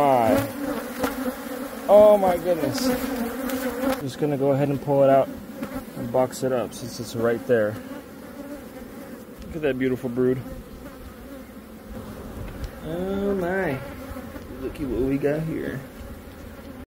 Oh my. Oh my goodness. I'm just gonna go ahead and pull it out and box it up since it's right there. Look at that beautiful brood. Oh my. Look at what we got here.